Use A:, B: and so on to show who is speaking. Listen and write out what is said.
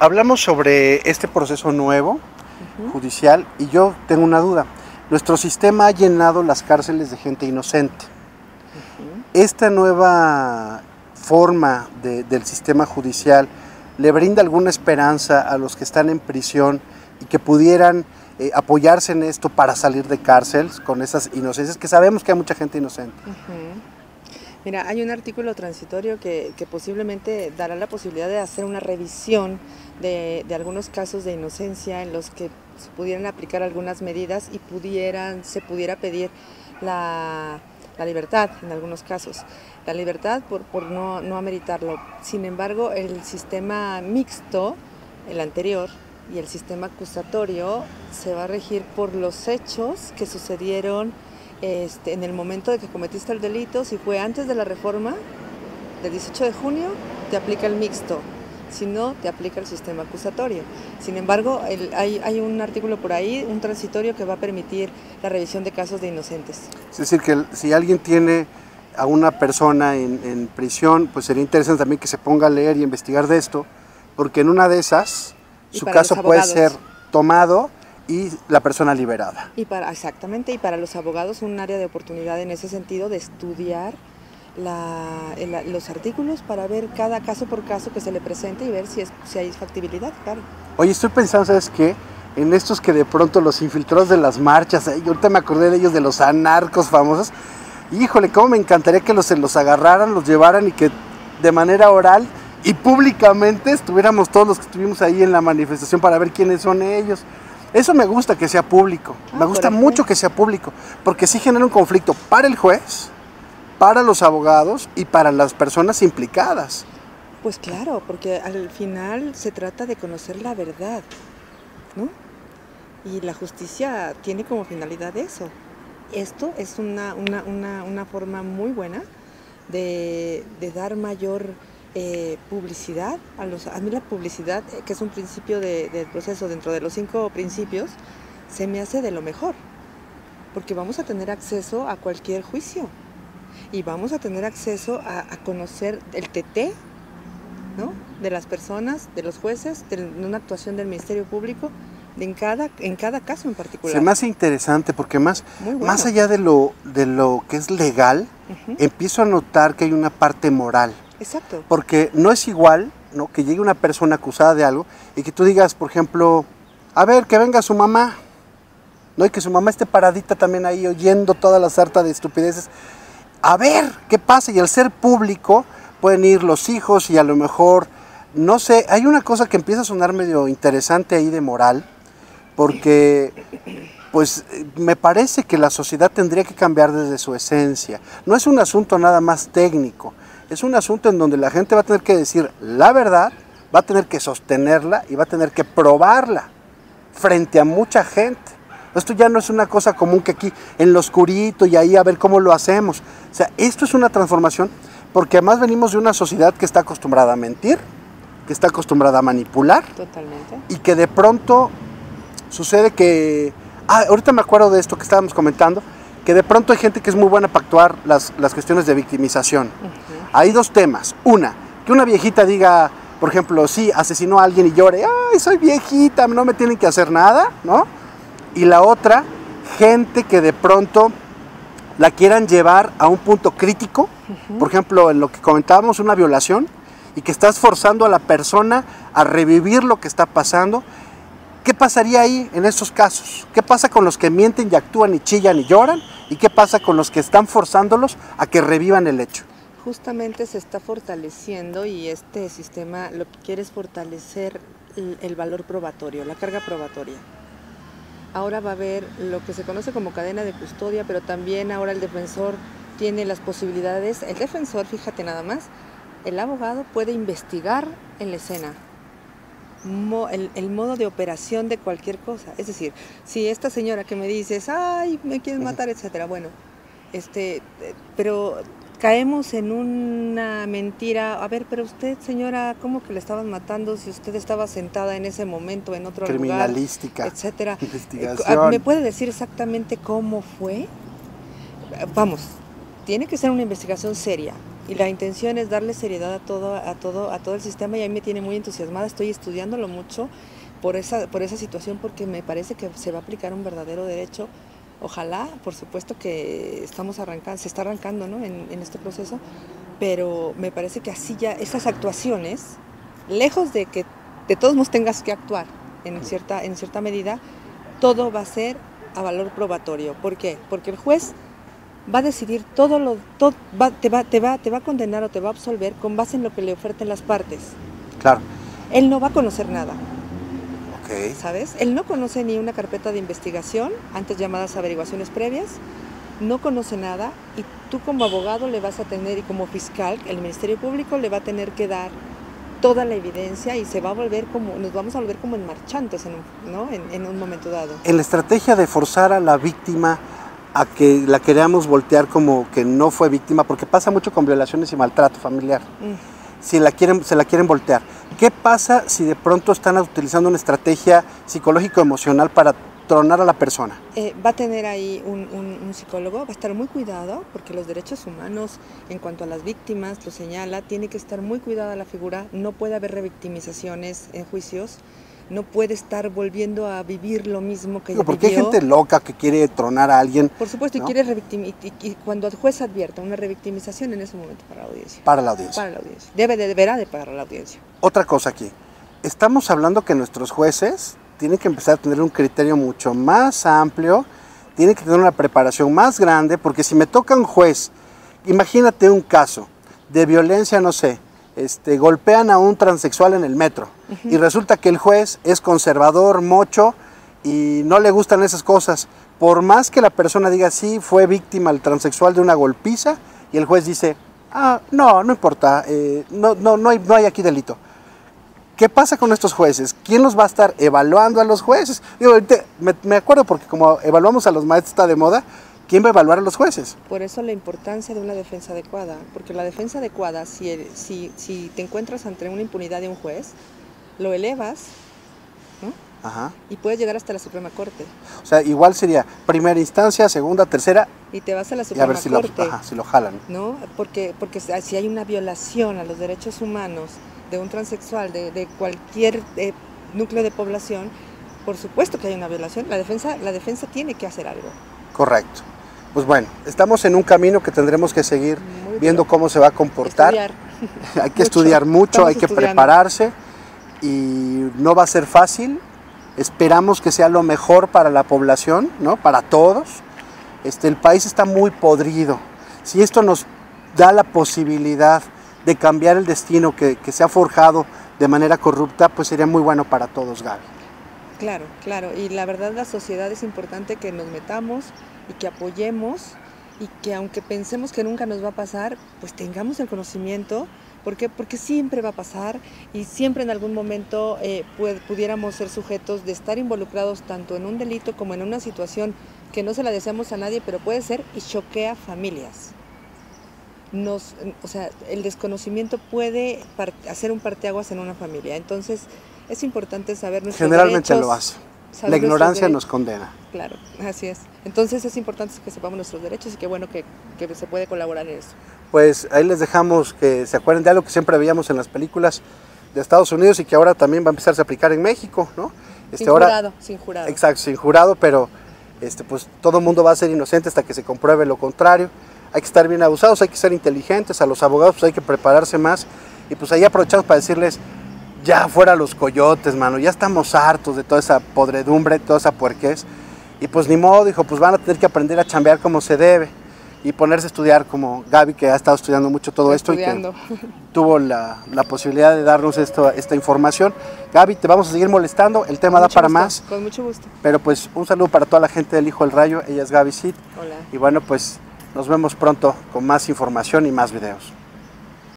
A: hablamos sobre este proceso nuevo judicial y yo tengo una duda. Nuestro sistema ha llenado las cárceles de gente inocente. Esta nueva forma del sistema judicial le brinda alguna esperanza a los que están en prisión y que pudieran eh, apoyarse en esto para salir de cárcel con esas inocencias, que sabemos que hay mucha gente inocente.
B: Mira, hay un artículo transitorio que, posiblemente dará la posibilidad de hacer una revisión de, algunos casos de inocencia en los que se pudieran aplicar algunas medidas y pudieran, se pudiera pedir la, libertad en algunos casos. La libertad por, por no, no ameritarlo. Sin embargo, el sistema mixto, el anterior, y el sistema acusatorio se va a regir por los hechos que sucedieron este, en el momento de que cometiste el delito. Si fue antes de la reforma del 18 de junio, te aplica el mixto. Si no, te aplica el sistema acusatorio. Sin embargo, hay, un artículo por ahí, un transitorio que va a permitir la revisión de casos de inocentes.
A: Es decir, que si alguien tiene a una persona en, en prisión, pues sería interesante también que se ponga a leer y investigar de esto, porque en una de esas su caso puede ser tomado y la persona liberada.
B: Y para, exactamente, y para los abogados un área de oportunidad en ese sentido de estudiar los artículos para ver cada caso por caso que se le presente y ver si, es, si hay factibilidad, claro.
A: Oye, estoy pensando, ¿sabes qué? En estos que de pronto los infiltrados de las marchas, ¿eh? yo ahorita me acordé de ellos, de los anarcos famosos, híjole, cómo me encantaría que los, se los agarraran, los llevaran y que de manera oral y públicamente estuviéramos todos los que estuvimos ahí en la manifestación para ver quiénes son ellos. Eso me gusta que sea público, ah, me gusta mucho que sea público, porque sí genera un conflicto para el juez, para los abogados y para las personas implicadas.
B: Pues claro, porque al final se trata de conocer la verdad, ¿no? Y la justicia tiene como finalidad eso. Esto es una, una, forma muy buena de, de dar mayor eh, publicidad, a, los, a mí la publicidad, eh, que es un principio del proceso dentro de los cinco principios, se me hace de lo mejor, porque vamos a tener acceso a cualquier juicio y vamos a tener acceso a, conocer el TT ¿no? de las personas, de los jueces, de una actuación del Ministerio Público en cada, en cada caso en particular.
A: Se me hace interesante porque más, más allá de lo, de lo que es legal, empiezo a notar que hay una parte moral.
B: Exacto.
A: Porque no es igual ¿no? que llegue una persona acusada de algo y que tú digas, por ejemplo, a ver, que venga su mamá, ¿no? Y que su mamá esté paradita también ahí oyendo toda la sarta de estupideces. A ver, ¿qué pasa? Y al ser público pueden ir los hijos y a lo mejor, no sé, hay una cosa que empieza a sonar medio interesante ahí de moral, porque pues me parece que la sociedad tendría que cambiar desde su esencia. No es un asunto nada más técnico, es un asunto en donde la gente va a tener que decir la verdad, va a tener que sostenerla y va a tener que probarla frente a mucha gente. Esto ya no es una cosa común que aquí en lo oscurito y ahí a ver cómo lo hacemos. O sea, esto es una transformación porque además venimos de una sociedad que está acostumbrada a mentir, que está acostumbrada a manipular.
B: Totalmente.
A: Y que de pronto sucede que... Ah, ahorita me acuerdo de esto que estábamos comentando, que de pronto hay gente que es muy buena para actuar las, las cuestiones de victimización. Hay dos temas. Una, que una viejita diga, por ejemplo, sí, asesinó a alguien y llore, ay, soy viejita, no me tienen que hacer nada, ¿no? Y la otra, gente que de pronto la quieran llevar a un punto crítico, por ejemplo, en lo que comentábamos, una violación, y que estás forzando a la persona a revivir lo que está pasando. ¿Qué pasaría ahí en esos casos? ¿Qué pasa con los que mienten y actúan y chillan y lloran? ¿Y qué pasa con los que están forzándolos a que revivan el hecho?
B: Justamente se está fortaleciendo y este sistema lo que quiere es fortalecer el, valor probatorio, la carga probatoria. Ahora va a haber lo que se conoce como cadena de custodia, pero también ahora el defensor tiene las posibilidades, el defensor, fíjate nada más, el abogado puede investigar en la escena el, el, modo de operación de cualquier cosa. Es decir, si esta señora que me dices, ay, me quieren matar, etcétera, bueno, este, eh, pero caemos en una mentira. A ver, pero usted, señora, ¿cómo que le estaban matando si usted estaba sentada en ese momento en otro
A: Criminalística,
B: lugar? Etcétera. Investigación. ¿Me puede decir exactamente cómo fue? Vamos, tiene que ser una investigación seria. y la intención es darle seriedad a todo, a todo, a todo el sistema y a mí me tiene muy entusiasmada, estoy estudiándolo mucho por esa, por esa situación porque me parece que se va a aplicar un verdadero derecho. Ojalá, por supuesto que estamos arrancando, se está arrancando ¿no? en, en este proceso, pero me parece que así ya esas actuaciones, lejos de que de todos modos tengas que actuar en cierta, en cierta medida, todo va a ser a valor probatorio. ¿Por qué? Porque el juez va a decidir todo lo, todo, va, te, va, te, va, te va a condenar o te va a absolver con base en lo que le oferten las partes.
A: Claro.
B: Él no va a conocer nada. ¿Sabes? Él no conoce ni una carpeta de investigación, antes llamadas averiguaciones previas, no conoce nada y tú como abogado le vas a tener y como fiscal, el Ministerio Público le va a tener que dar toda la evidencia y se va a volver como, nos vamos a volver como en marchantes en un, ¿no? en, en un momento dado.
A: En la estrategia de forzar a la víctima a que la queramos voltear como que no fue víctima, porque pasa mucho con violaciones y maltrato familiar.
B: Mm.
A: Si la quieren, se la quieren voltear. ¿Qué pasa si de pronto están utilizando una estrategia psicológico-emocional para tronar a la persona?
B: Eh, va a tener ahí un, un- un psicólogo, va a estar muy cuidado, porque los derechos humanos en cuanto a las víctimas, lo señala, tiene que estar muy cuidada la figura, no puede haber revictimizaciones en juicios, no puede estar volviendo a vivir lo mismo que
A: Digo, porque hay gente loca que quiere tronar a alguien
B: Por supuesto, y quiere revictimi- y, y cuando el juez advierta una revictimización en ese momento para la audiencia.
A: para la audiencia.
B: Para la audiencia. Debe de, deberá de pagar a la audiencia.
A: Otra cosa aquí. Estamos hablando que nuestros jueces tienen que empezar a tener un criterio mucho más amplio, tienen que tener una preparación más grande, porque si me toca un juez, imagínate un caso de violencia, no sé, este, golpean a un transexual en el metro y resulta que el juez es conservador, mocho y no le gustan esas cosas. Por más que la persona diga sí, fue víctima el transexual de una golpiza y el juez dice, ah, no, no importa, eh, no, no, no, hay, no hay aquí delito. ¿Qué pasa con estos jueces? ¿Quién los va a estar evaluando a los jueces? Digo, me, me acuerdo porque como evaluamos a los maestros está de moda, ¿quién va a evaluar a los jueces?
B: Por eso la importancia de una defensa adecuada, porque la defensa adecuada, si, el- si, si te encuentras ante una impunidad de un juez, lo elevas ¿no?
A: Ajá.
B: y puedes llegar hasta la Suprema Corte.
A: O sea, igual sería primera instancia, segunda, tercera,
B: Y te vas a la
A: y a
B: Suprema
A: ver si lo,
B: Corte.
A: ajá, si lo jalan.
B: ¿no? Porque, porque si hay una violación a los derechos humanos de un transexual, de, de cualquier eh, núcleo de población, por supuesto que hay una violación. La defensa, la defensa tiene que hacer algo.
A: Correcto. Pues bueno, estamos en un camino que tendremos que seguir viendo cómo se va a comportar.
B: Estudiar.
A: hay que
B: mucho.
A: estudiar mucho,
B: Estamos
A: hay que
B: estudiando.
A: prepararse y no va a ser fácil. Esperamos que sea lo mejor para la población, ¿no? Para todos. Este, el país está muy podrido. Si esto nos da la posibilidad de cambiar el destino que, que se ha forjado de manera corrupta, pues sería muy bueno para todos, Gaby.
B: Claro, claro. Y la verdad la sociedad es importante que nos metamos y que apoyemos y que aunque pensemos que nunca nos va a pasar, pues tengamos el conocimiento. ¿Por qué? Porque siempre va a pasar y siempre en algún momento eh, pudiéramos ser sujetos de estar involucrados tanto en un delito como en una situación que no se la deseamos a nadie, pero puede ser y choquea familias. Nos, o sea, el desconocimiento puede hacer un parteaguas en una familia. Entonces, es importante saber nuestros
A: Generalmente
B: derechos,
A: lo hace. La ignorancia nos condena.
B: Claro, así es. Entonces es importante que sepamos nuestros derechos y qué bueno que, que se puede colaborar en eso.
A: Pues ahí les dejamos que se acuerden de algo que siempre veíamos en las películas de Estados Unidos y que ahora también va a empezarse a aplicar en México, ¿no?
B: sin
A: ahora,
B: jurado, sin jurado.
A: Exacto, sin jurado, pero este, pues todo el mundo va a ser inocente hasta que se compruebe lo contrario. Hay que estar bien abusados, hay que ser inteligentes, a los abogados pues hay que prepararse más y pues ahí aprovechamos para decirles, ya fuera los coyotes, mano, ya estamos hartos de toda esa podredumbre, toda esa puerquez. Y pues ni modo, dijo, pues van a tener que aprender a chambear como se debe y ponerse a estudiar como Gaby, que ha estado estudiando mucho todo esto
B: Estudiando.
A: y que tuvo la, la posibilidad de darnos esto, esta información. Gaby, te vamos a seguir molestando, el tema
B: Con
A: da para
B: gusto,
A: más.
B: Con mucho gusto.
A: Pero pues un saludo para toda la gente del Hijo del Rayo, ella es Gaby Sid.
B: Hola.
A: Y bueno, pues nos vemos pronto con más información y más videos.